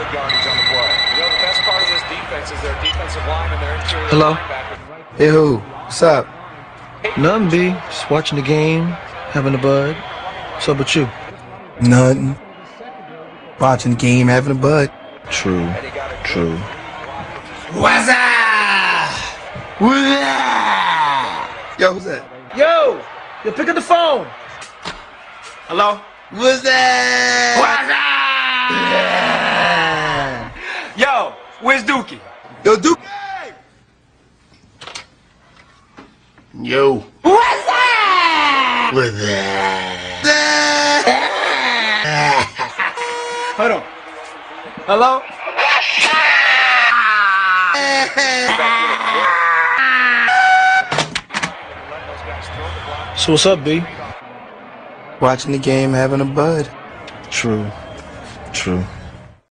good yardage on the play. You know, the best part of this defense is their defensive line and their interior Hello? linebackers. Hey, who? What's up? Nothing, B. Just watching the game, having a bud. What's up with you? Nothing. Watching the game, having a bud. True. True. What's up? What's up? Yo, who's that? Yo! You pick up the phone! Hello? What's that? What's up? Yo, where's Dookie? Yo, Duke. Yo. What's that? What's that? Hold on. Hello? So what's up, B? Watching the game, having a bud. True. True.